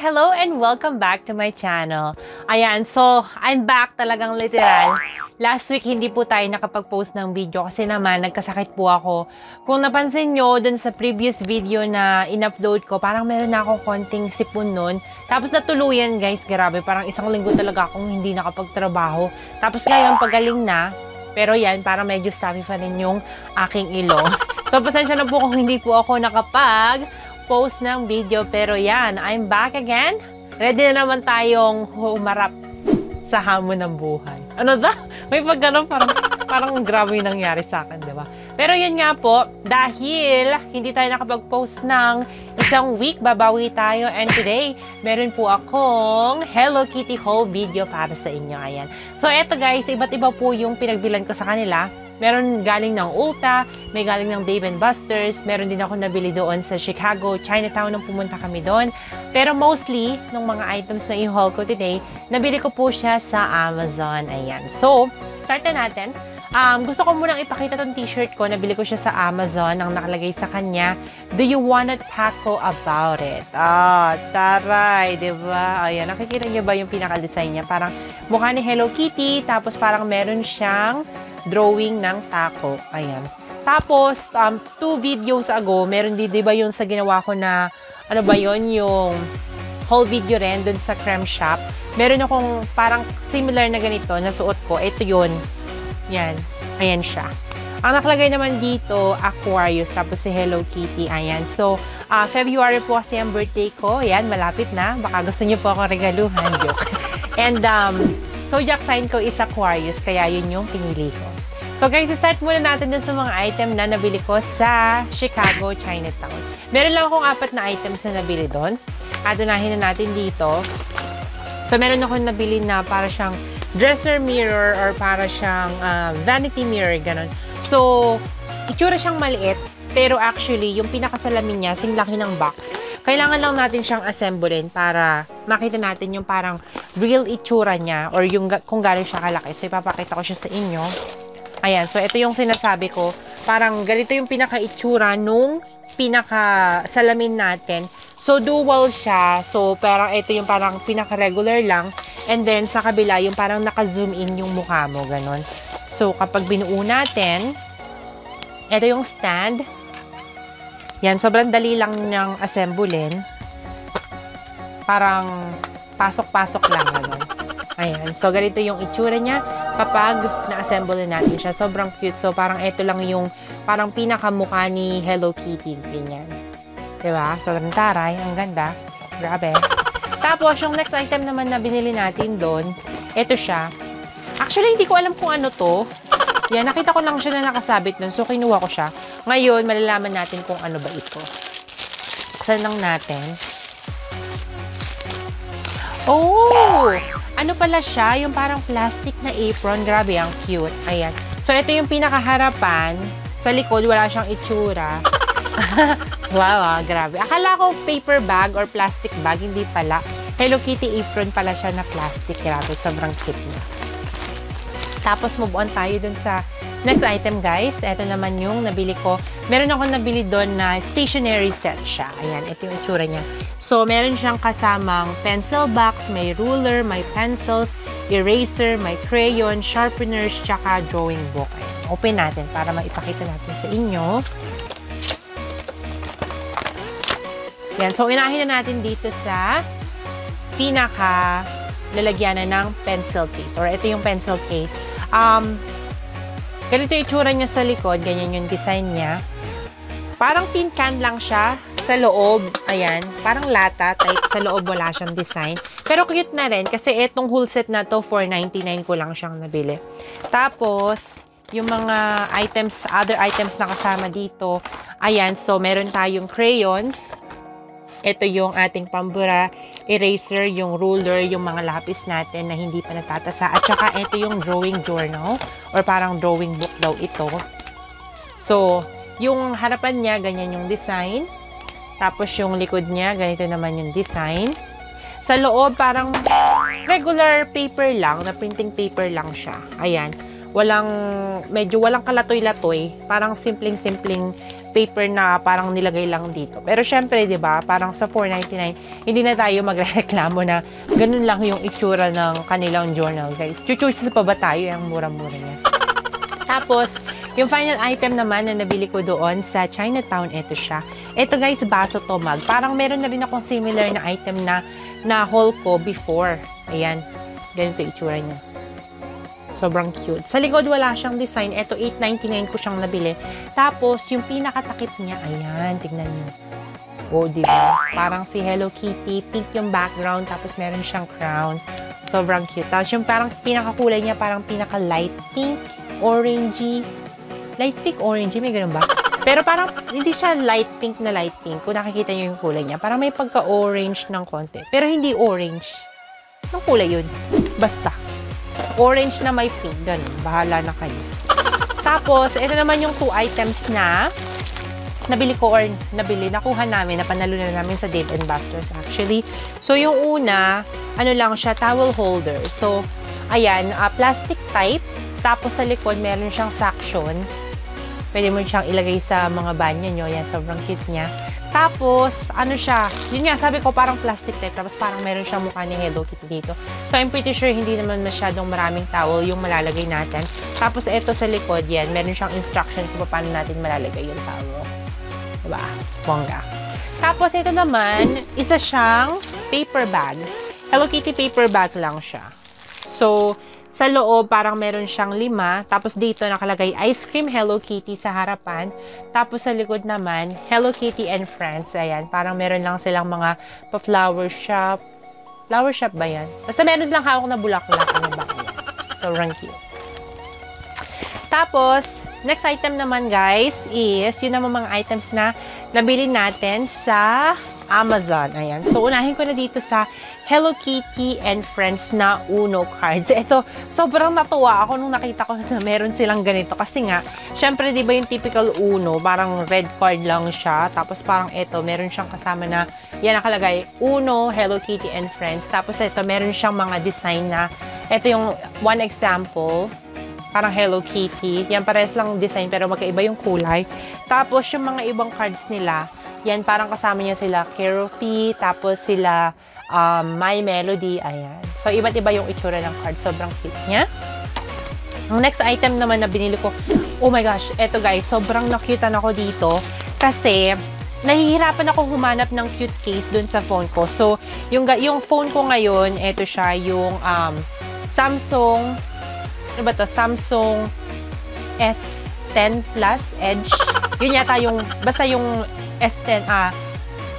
Hello and welcome back to my channel. Ayan, so I'm back talagang literal. Last week hindi po tayo nakapag-post ng video kasi naman nagkasakit po ako. Kung napansin nyo dun sa previous video na in-upload ko, parang meron na akong konting sipon nun. Tapos natuluyan guys, grabe, parang isang linggo talaga akong hindi nakapagtrabaho. Tapos ngayon pagaling na, pero yan, parang medyo stuffy pa rin yung aking ilong. so pasensya na po kung hindi po ako nakapag post ng video. Pero yan, I'm back again. Ready na naman tayong humarap sa hamon ng buhay. Ano da? May pag ganun, parang, parang grabe yung nangyari sa akin, di ba? Pero yun nga po, dahil hindi tayo nakapag-post ng isang week, babawi tayo. And today, meron po akong Hello Kitty haul video para sa inyo. Ayan. So, eto guys, iba't iba po yung pinagbilan ko sa kanila. Meron galing ng Ulta, may galing ng Dave Buster's, meron din ako nabili doon sa Chicago, Chinatown nung pumunta kami doon. Pero mostly, ng mga items na i-haul ko today, nabili ko po siya sa Amazon. Ayan. So, start na natin. Um, gusto ko munang ipakita tong t-shirt ko. Nabili ko siya sa Amazon. Ang nakalagay sa kanya, Do you wanna taco about it? Ah, taray, di ba? Ayan, nakikita niyo ba yung pinaka-design niya? Parang mukha ni Hello Kitty, tapos parang meron siyang drawing ng taco. Ayan. Tapos, um, two videos ago, meron di, di ba yung sa ginawa ko na, ano ba yon yung whole video rin dun sa creme shop. Meron akong parang similar na ganito na suot ko. Ito yun. Yan. Ayan siya. Ang nakalagay naman dito, Aquarius, tapos si Hello Kitty. Ayan. So, uh, February po kasi ang birthday ko. Ayan, malapit na. Baka gusto niyo po akong regaluhan. Joke. And, um, zodiac sign ko is Aquarius, kaya yun yung pinili ko. So guys, start muna natin dun sa mga item na nabili ko sa Chicago, Chinatown. Meron lang akong apat na items na nabili doon. At unahin na natin dito. So meron akong nabili na para siyang dresser mirror or para siyang uh, vanity mirror, ganun. So, itsura siyang maliit, pero actually, yung pinakasalamin niya, sing laki ng box. Kailangan lang natin siyang assemblein para makita natin yung parang real itsura niya or yung kung gaano siya kalaki. So, ipapakita ko siya sa inyo. Ayan, so ito yung sinasabi ko. Parang ganito yung pinaka-itsura nung pinaka-salamin natin. So, dual siya. So, parang ito yung parang pinaka-regular lang. And then, sa kabila, yung parang naka-zoom in yung mukha mo. Ganon. So, kapag binuo natin, ito yung stand. Yan, sobrang dali lang niyang assemblein. Parang pasok-pasok lang. Ganon. Ayan. So, ganito yung itsura niya kapag na-assemble natin siya. Sobrang cute. So, parang ito lang yung parang pinakamukha ni Hello Kitty. Ganyan. Diba? Sobrang taray. Ang ganda. Grabe. Tapos, yung next item naman na binili natin doon, ito siya. Actually, hindi ko alam kung ano to. Yan, nakita ko lang siya na nakasabit doon. So, kinuha ko siya. Ngayon, malalaman natin kung ano ba ito. Saan lang natin? Oh! Ano pala siya? Yung parang plastic na apron. Grabe, ang cute. Ayan. So, ito yung pinakaharapan. Sa likod, wala siyang itsura. wow, ah, grabe. Akala ko paper bag or plastic bag. Hindi pala. Hello Kitty apron pala siya na plastic. Grabe, sobrang cute niya. Tapos, move on tayo dun sa next item, guys. Ito naman yung nabili ko. Meron ako nabili doon na stationery set siya. Ayan, ito yung itsura niya. So, meron siyang kasamang pencil box, may ruler, may pencils, eraser, may crayon, sharpeners, tsaka drawing book. Ayan, open natin para maipakita natin sa inyo. Yan. So, inahin na natin dito sa pinaka lalagyanan ng pencil case. Or ito yung pencil case. Um, ganito yung itsura niya sa likod. Ganyan yung design niya. Parang tin can lang siya sa loob. Ayan. Parang lata type. Sa loob wala siyang design. Pero cute na rin kasi itong whole set na to, 4.99 ko lang siyang nabili. Tapos, yung mga items, other items na kasama dito. Ayan. So, meron tayong crayons. Ito yung ating pambura, eraser, yung ruler, yung mga lapis natin na hindi pa natatasa. At saka ito yung drawing journal or parang drawing book daw ito. So, yung harapan niya, ganyan yung design. Tapos yung likod niya, ganito naman yung design. Sa loob, parang regular paper lang, na printing paper lang siya. Ayan. walang, medyo walang kalatoy-latoy. Parang simpleng-simpleng paper na parang nilagay lang dito. Pero syempre, 'di ba, parang sa 4.99, hindi na tayo magrereklamo na ganun lang yung itsura ng kanilang journal, guys. Chuchuchis pa ba tayo yung mura-mura niya? Tapos, yung final item naman na nabili ko doon sa Chinatown, ito siya. Ito guys, baso to mag. Parang meron na rin akong similar na item na na haul ko before. Ayan. Ganito itsura niya. Sobrang cute. Sa likod, wala siyang design. Ito, 8.99 ko siyang nabili. Tapos, yung pinakatakip niya, ayan, tignan niyo. Oh, di ba? Parang si Hello Kitty, pink yung background, tapos meron siyang crown. Sobrang cute. Tapos yung parang pinakakulay niya, parang pinaka light pink, orangey. Light pink, orangey, may ganun ba? Pero parang hindi siya light pink na light pink. Kung nakikita niyo yung kulay niya, parang may pagka-orange ng konti. Pero hindi orange. Anong kulay yun? Basta. Orange na may pink. Ganun. Bahala na kayo. Tapos, ito naman yung two items na nabili ko or nabili, nakuha namin, napanalo na namin sa Dave and Buster's actually. So, yung una, ano lang siya, towel holder. So, ayan, uh, plastic type. Tapos sa likod, meron siyang suction. Pwede mo siyang ilagay sa mga banyo nyo. Yan, sobrang cute niya. Tapos, ano siya, yun nga, sabi ko parang plastic type, tapos parang meron siyang mukha ni Hello Kitty dito. So, I'm pretty sure hindi naman masyadong maraming towel yung malalagay natin. Tapos, ito sa likod, yan, meron siyang instruction kung paano natin malalagay yung towel. Diba? Bongga. Tapos, ito naman, isa siyang paper bag. Hello Kitty paper bag lang siya. So, sa loob, parang meron siyang lima. Tapos dito nakalagay ice cream Hello Kitty sa harapan. Tapos sa likod naman, Hello Kitty and Friends. Ayan, parang meron lang silang mga pa-flower shop. Flower shop ba yan? Basta meron silang hawak na bulaklak. Ano ba? Sobrang cute. Tapos, next item naman guys is yun naman mga items na nabili natin sa Amazon. Ayan. So, unahin ko na dito sa Hello Kitty and Friends na Uno cards. Ito, sobrang natuwa ako nung nakita ko na meron silang ganito. Kasi nga, syempre, di ba yung typical Uno, parang red card lang siya. Tapos parang ito, meron siyang kasama na, yan nakalagay, Uno, Hello Kitty and Friends. Tapos ito, meron siyang mga design na, ito yung one example, parang Hello Kitty. Yan, pares lang design pero magkaiba yung kulay. Tapos, yung mga ibang cards nila, yan, parang kasama niya sila Keropy, tapos sila um, My Melody, ayan. So, iba't iba yung itsura ng card. Sobrang cute niya. Ang next item naman na binili ko, oh my gosh, eto guys, sobrang nakutan ako dito kasi nahihirapan ako humanap ng cute case dun sa phone ko. So, yung, yung phone ko ngayon, eto siya, yung um, Samsung ano ba to? Samsung S10 Plus Edge. Yun yata yung, basta yung S10, ah,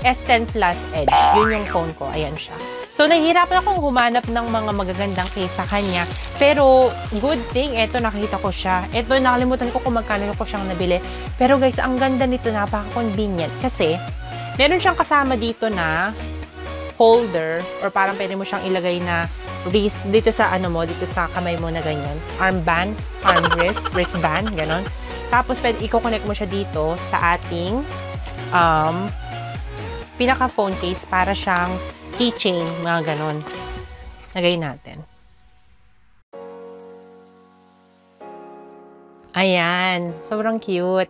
S10 Plus Edge. Yun yung phone ko. Ayan siya. So, nahihirapan akong humanap ng mga magagandang case sa kanya. Pero, good thing, eto nakita ko siya. Eto, nakalimutan ko kung magkano ko siyang nabili. Pero guys, ang ganda nito, napaka-convenient. Kasi, meron siyang kasama dito na holder or parang pwede mo siyang ilagay na wrist dito sa ano mo, dito sa kamay mo na ganyan. Armband, armrest, wristband, ganon. Tapos pwede i-connect mo siya dito sa ating um, pinaka phone case para siyang keychain, mga ganon. Lagay natin. Ayan, sobrang cute.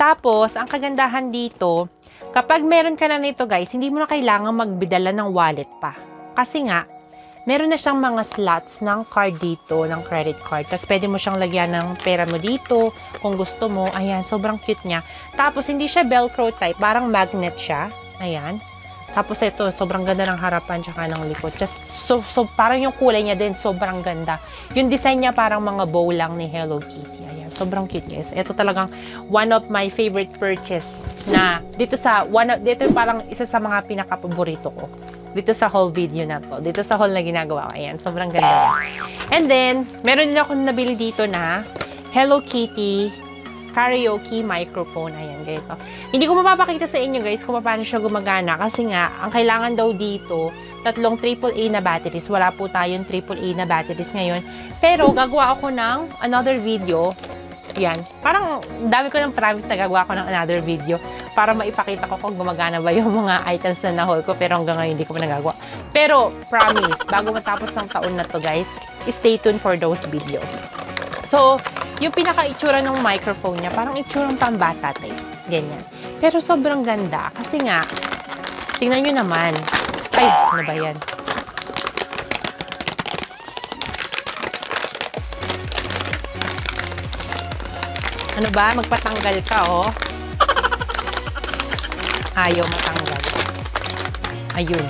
Tapos, ang kagandahan dito, kapag meron ka na nito guys, hindi mo na kailangan magbidala ng wallet pa. Kasi nga, meron na siyang mga slots ng card dito, ng credit card. Tapos pwede mo siyang lagyan ng pera mo dito, kung gusto mo. Ayan, sobrang cute niya. Tapos hindi siya velcro type, parang magnet siya. Ayan. Tapos ito, sobrang ganda ng harapan tsaka ng likod. Just, so, so, parang yung kulay niya din, sobrang ganda. Yung design niya parang mga bow lang ni Hello Kitty. Ayan, sobrang cute guys. Ito talagang one of my favorite purchase na dito sa, one of, dito parang isa sa mga pinaka-paborito ko. Dito sa whole video na to. Dito sa whole na ginagawa ko. Ayan, sobrang ganda. And then, meron din ako nabili dito na Hello Kitty karaoke microphone. Ayan, ganito. Hindi ko mapapakita sa inyo guys kung paano siya gumagana kasi nga, ang kailangan daw dito, tatlong AAA na batteries. Wala po tayong AAA na batteries ngayon. Pero gagawa ako ng another video. Yan. Parang dami ko ng promise na gagawa ko ng another video para maipakita ko kung gumagana ba yung mga items na nahol ko pero hanggang ngayon hindi ko pa nagagawa. Pero promise, bago matapos ng taon na to guys, stay tuned for those video. So, yung pinaka-itsura ng microphone niya, parang itsurang pambata type. Ganyan. Pero sobrang ganda. Kasi nga, tingnan nyo naman. Ay, ano ba yan? Ano ba? Magpatanggal ka, oh. Ayaw matanggal. Ayun.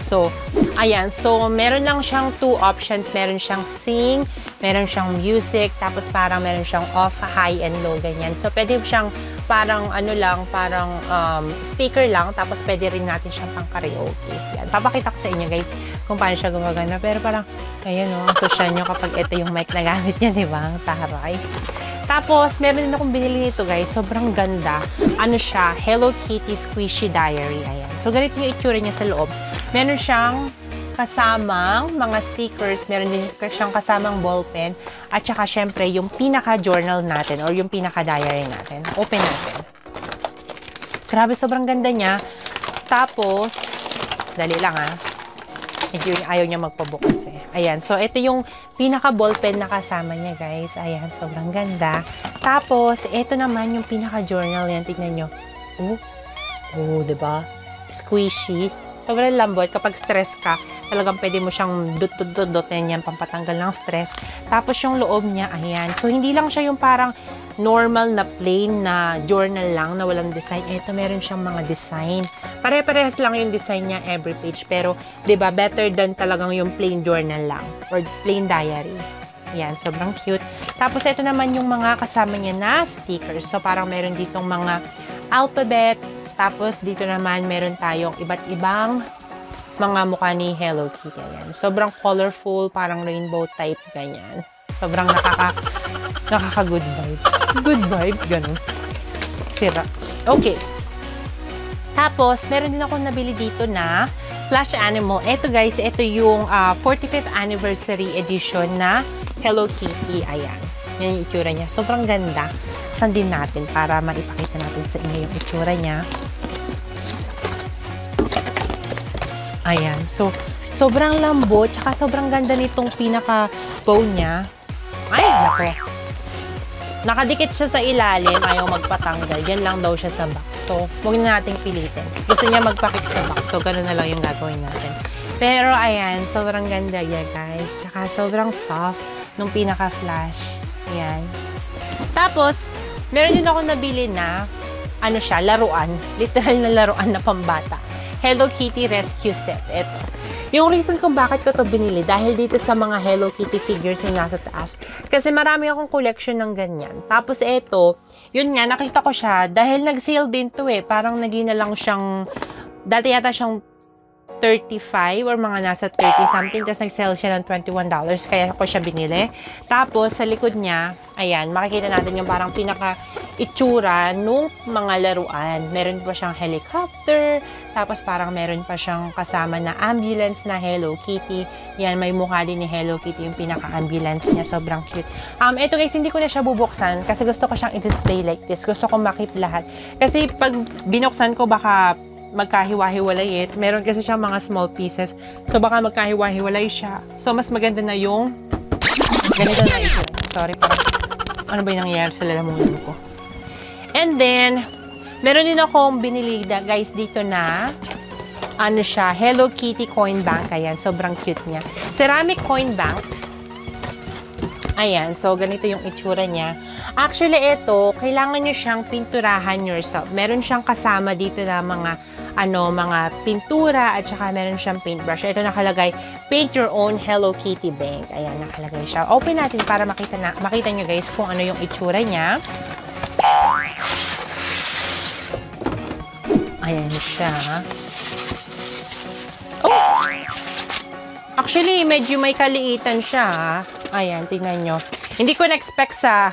So, ayan. So, meron lang siyang two options. Meron siyang sing, meron siyang music, tapos parang meron siyang off, high, and low, ganyan. So, pwede siyang parang ano lang, parang um, speaker lang, tapos pwede rin natin siyang pang karaoke. Yan. Papakita ko sa inyo guys kung paano siya gumagana. Pero parang, ayan o, oh, social nyo kapag ito yung mic na gamit niya, di ba? Taray. Tapos, meron din akong binili nito guys. Sobrang ganda. Ano siya? Hello Kitty Squishy Diary. Ayan. So, ganito yung itsura niya sa loob. Meron siyang kasamang mga stickers. Meron din siyang kasamang ballpen. At saka, syempre, yung pinaka-journal natin or yung pinaka-diary natin. Open natin. Grabe, sobrang ganda niya. Tapos, dali lang ah medyo ayaw niya magpabukas eh. Ayan. So, ito yung pinaka-ballpen na kasama niya, guys. Ayan. Sobrang ganda. Tapos, ito naman yung pinaka-journal. Yan, tignan nyo. Oh. Oh, ba diba? Squishy. Sobrang lambot. Kapag stress ka, talagang pwede mo siyang dut-dut-dut yan, pampatanggal ng stress. Tapos yung loob niya, ayan. So, hindi lang siya yung parang normal na plain na journal lang na walang design. Ito, meron siyang mga design. Pare-parehas lang yung design niya every page. Pero, ba better than talagang yung plain journal lang or plain diary. Yan, sobrang cute. Tapos, ito naman yung mga kasama niya na stickers. So, parang meron ditong mga alphabet, tapos dito naman meron tayong iba't ibang mga mukha ni Hello Kitty. Ayan. Sobrang colorful, parang rainbow type, ganyan. Sobrang nakaka, nakaka good vibes. Good vibes, ganun. Sira. Okay. Tapos, meron din ako nabili dito na Flash Animal. Ito guys, ito yung uh, ah, 45th anniversary edition na Hello Kitty. Ayan. Yan yung itsura niya. Sobrang ganda. Saan din natin para maipakita natin sa inyo yung itsura niya. Ayan. So, sobrang lambot, tsaka sobrang ganda nitong pinaka-bow niya. Ay, nako. Nakadikit siya sa ilalim, ayaw magpatanggal. Yan lang daw siya sa box. So, huwag na nating pilitin. Gusto niya magpakit sa. So, ganun na lang yung gagawin natin. Pero, ayan, sobrang ganda yan, guys. Tsaka, sobrang soft nung pinaka-flash. Ayan. Tapos, meron din ako nabili na, ano siya, laruan. Literal na laruan na pambata. Hello Kitty Rescue Set. Ito. Yung reason kung bakit ko to binili, dahil dito sa mga Hello Kitty figures na nasa taas. Kasi marami akong collection ng ganyan. Tapos ito, yun nga, nakita ko siya, dahil nag-sale din to eh. Parang naging na lang siyang, dati yata siyang 35 or mga nasa 30 something. Tapos nag-sell siya ng $21. Kaya ako siya binili. Tapos sa likod niya, ayan, makikita natin yung parang pinaka itsura nung mga laruan. Meron pa siyang helicopter, tapos parang meron pa siyang kasama na ambulance na Hello Kitty. Yan, may mukha din ni Hello Kitty yung pinaka-ambulance niya. Sobrang cute. Um, ito guys, hindi ko na siya bubuksan kasi gusto ko siyang i-display like this. Gusto ko makip lahat. Kasi pag binuksan ko, baka magkahiwa-hiwalay it. Meron kasi siya mga small pieces. So, baka magkahiwa-hiwalay siya. So, mas maganda na yung ganito na ito. Sorry, parang ano ba yung nangyayari sa lalamunan ko. And then, meron din akong binili na, guys dito na ano siya, Hello Kitty Coin Bank. Ayan, sobrang cute niya. Ceramic Coin Bank. Ayan, so ganito yung itsura niya. Actually, ito, kailangan nyo siyang pinturahan yourself. Meron siyang kasama dito na mga ano, mga pintura at saka meron siyang paintbrush. Ito nakalagay, paint your own Hello Kitty Bank. Ayan, nakalagay siya. Open natin para makita, na, makita nyo guys kung ano yung itsura niya. Ayan siya. Oh! Actually, medyo may kaliitan siya. Ayan, tingnan nyo. Hindi ko na-expect sa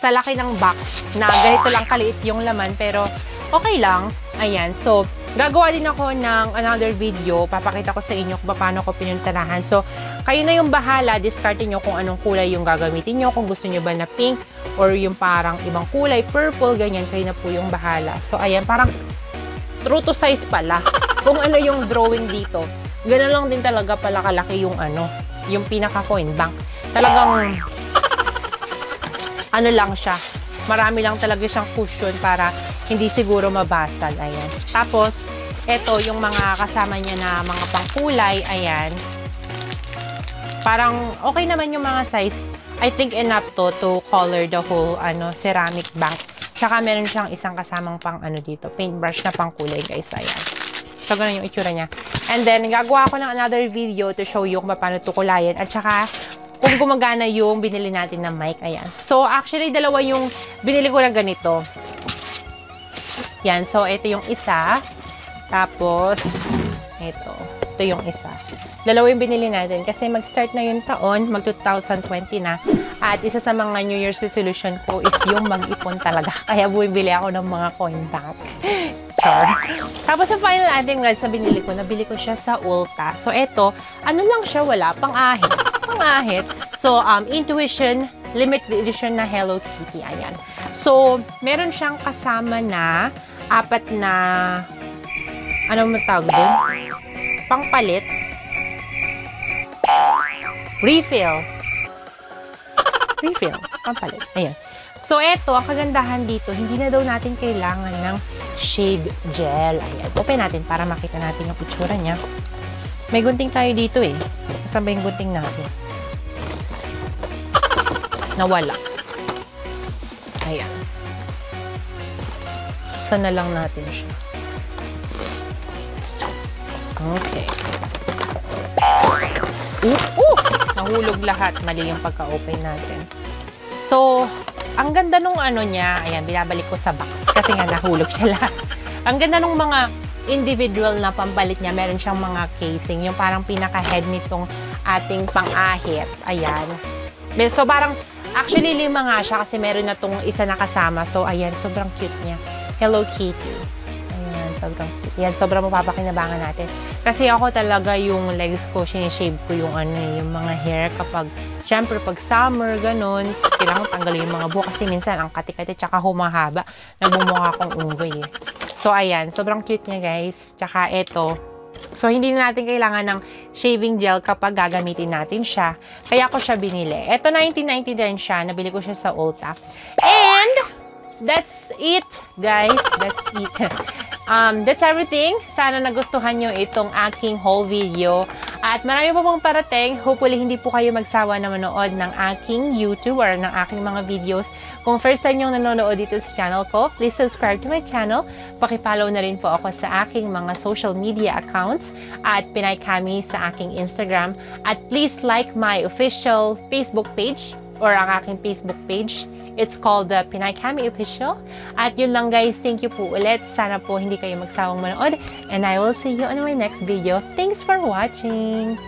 sa laki ng box na ganito lang kaliit yung laman pero okay lang. Ayan, so Gagawa din ako ng another video. Papakita ko sa inyo kung paano ko pinuntanahan. So, kayo na yung bahala. Discard nyo kung anong kulay yung gagamitin nyo. Kung gusto nyo ba na pink or yung parang ibang kulay, purple, ganyan. Kayo na po yung bahala. So, ayan, parang true to size pala. Kung ano yung drawing dito. Ganun lang din talaga pala kalaki yung ano, yung pinaka coin bank. Talagang ano lang siya. Marami lang talaga siyang cushion para hindi siguro mabasag. Ayan. Tapos, ito yung mga kasama niya na mga pangkulay. Ayan. Parang okay naman yung mga size. I think enough to to color the whole ano ceramic bank. Tsaka meron siyang isang kasamang pang ano dito, paintbrush na pang kulay guys. Ayan. So, ganun yung itsura niya. And then, gagawa ko ng another video to show you kung paano ito kulayan. At saka, kung gumagana yung binili natin na mic. Ayan. So, actually, dalawa yung binili ko na ganito. Yan. So, ito yung isa. Tapos, ito. Ito yung isa. Dalawa binili natin kasi mag-start na yung taon, mag 2020 na. At isa sa mga New Year's resolution ko is yung mag-ipon talaga. Kaya bumibili ako ng mga coin back. Char. Tapos yung final item guys na binili ko, nabili ko siya sa Ulta. So ito, ano lang siya, wala, pang-ahit. Pang-ahit. So, um, Intuition limited edition na Hello Kitty. Ayan. So, meron siyang kasama na apat na ano mo tawag doon? Pangpalit. Refill. Refill. Pampalit. Ayan. So, eto, ang kagandahan dito, hindi na daw natin kailangan ng shave gel. Ayan. Open natin para makita natin yung itsura niya. May gunting tayo dito eh. Saan ba yung gunting natin? Nawala. Ayan. Saan na lang natin siya? Okay. Uh, uh! Nahulog lahat. Mali yung pagka-open natin. So, ang ganda nung ano niya, ayan, binabalik ko sa box kasi nga nahulog siya lahat. Ang ganda nung mga individual na pampalit niya, meron siyang mga casing, yung parang pinaka-head nitong ating pang-ahit. Ayan. So, parang, actually, lima nga siya kasi meron na tong isa na kasama. So, ayan, sobrang cute niya. Hello Kitty. Ayan, sobrang cute. Yan, sobrang mapapakinabangan natin. Kasi ako talaga yung legs ko, sinishave ko yung ano, yung mga hair kapag, syempre pag summer, ganun, kailangan tanggalin yung mga buhok kasi minsan ang kati-kati tsaka humahaba, nagbumukha akong unggoy eh. So, ayan, sobrang cute niya guys. Tsaka eto, So, hindi na natin kailangan ng shaving gel kapag gagamitin natin siya. Kaya ako siya binili. Ito, 1999 siya. Nabili ko siya sa Ulta. And, that's it, guys. That's it. Um, that's everything. Sana nagustuhan nyo itong aking whole video. At marami pa pong parating. Hopefully, hindi po kayo magsawa na manood ng aking YouTube or ng aking mga videos. Kung first time yung nanonood dito sa channel ko, please subscribe to my channel. Pakipollow na rin po ako sa aking mga social media accounts at Pinay Kami sa aking Instagram. At please like my official Facebook page or ang aking Facebook page. It's called the Pinay Kami Official. At yun lang guys, thank you po ulit. Sana po hindi kayo magsawang manood. And I will see you on my next video. Thanks for watching!